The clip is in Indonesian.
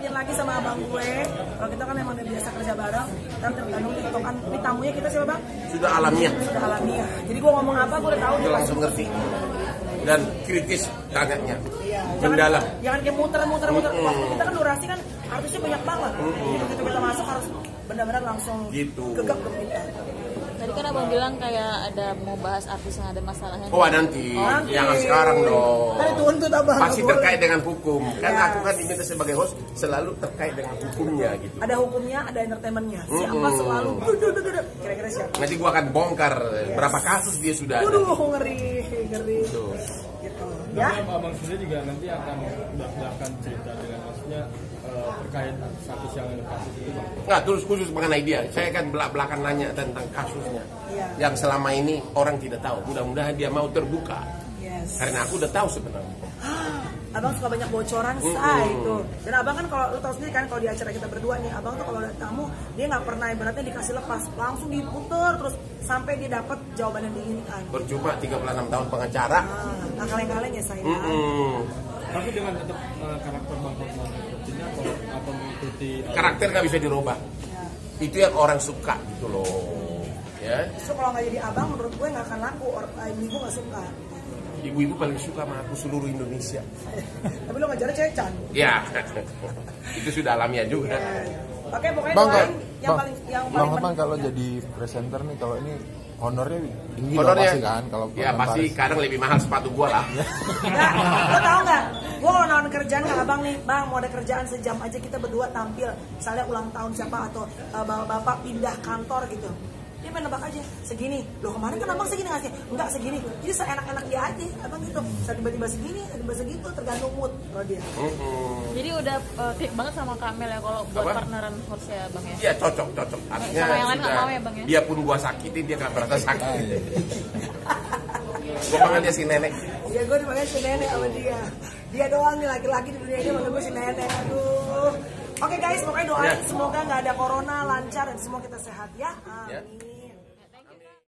bintang gue kalau kita kan emang udah biasa kerja bareng ntar tergantung tiktokan tapi tamunya kita siapa bang Sudah alamiah. sudah alamiah jadi gue ngomong apa gue udah tahu Dia langsung ngerti. Dan kritis tanyanya. Iya, Mendalam. jangan kayak muter-muter muter. Mm-mm. Waktu kita kan durasi kan artisnya banyak banget. Jadi begitu kita masuk harus benar-benar langsung Gitu. gegap ke kita. Tadi kan abang bilang kayak ada mau bahas artis yang ada masalahnya. Oh nanti, Oh, nanti. jangan sekarang dong. Kan dituntut abang. Pasti terkait dengan hukum. Kan Ya. aku kan diminta sebagai host selalu terkait dengan hukumnya gitu. Ada hukumnya, ada entertainmentnya. Siapa Mm-mm. selalu? Kira-kira siapa? Nanti gua akan bongkar berapa kasus dia sudah ada. Waduh, ngeri, ngeri. Tuh. Gitu. Ya. Ya. Abang sendiri juga nanti akan udah, udah akan cerita dengan maksudnya eh, terkait status yang kasus itu bang. Nggak, terus khusus mengenai dia. Saya kan belak-belakan nanya tentang kasusnya. Iya. Yang selama ini orang tidak tahu. Mudah-mudahan dia mau terbuka. Yes. Karena aku udah tahu sebenarnya. Abang suka banyak bocoran say itu. Dan abang kan kalau lu tahu sendiri kan kalau di acara kita berdua nih, abang tuh kalau ada tamu dia nggak pernah ibaratnya dikasih lepas, langsung diputer terus sampai dia dapat jawaban yang diinginkan. Percuma 36 tahun pengacara. Ah, nggak kaleng-kaleng ya saya. Mm-mm. Tapi dengan tetap eh, karakter bang atau atau mengikuti eh, Karakter nggak bisa dirubah. Ya. Itu yang orang suka gitu loh. Ya. Justru kalau nggak jadi abang, menurut gue nggak akan laku. Or, eh, ibu nggak suka. Ibu-ibu paling suka sama aku seluruh Indonesia. Tapi lo ngajarnya cecan. Ya, itu sudah alamiah juga. Oke, pokoknya Bang, kalau- yang bang, paling yang Bang paling Hotman penting. kalau jadi presenter nih kalau ini honornya tinggi Honornya, pasti kan kalau ya Bang pasti Paris. kadang lebih mahal sepatu gua lah. Nggak, lo tau nggak? Gue kalau nawarin kerjaan ke abang nih, bang mau ada kerjaan sejam aja kita berdua tampil, misalnya ulang tahun siapa atau uh, bapak-bapak pindah kantor gitu. Dia main nebak aja, segini. Loh kemarin kan abang segini ngasih, enggak segini. Jadi seenak-enak dia aja, abang gitu. Bisa tiba-tiba segini, tiba-tiba segitu, tergantung mood kalau dia. Mm-mm. Jadi udah uh, klik banget sama Kamel ya kalau buat Apa? partneran host ya bang ya. Iya cocok cocok. Artinya Sama yang lain nggak mau ya, Bang, ya? dia pun gua sakitin dia nggak merasa sakit. gua panggil dia si nenek. Ya gue dipanggil si nenek sama dia. Dia doang nih laki-laki di dunia ini manggil gue si nenek. Aduh. Oke guys, pokoknya doain Ya. semoga nggak ada corona, lancar dan semua kita sehat ya. Ya. Amin.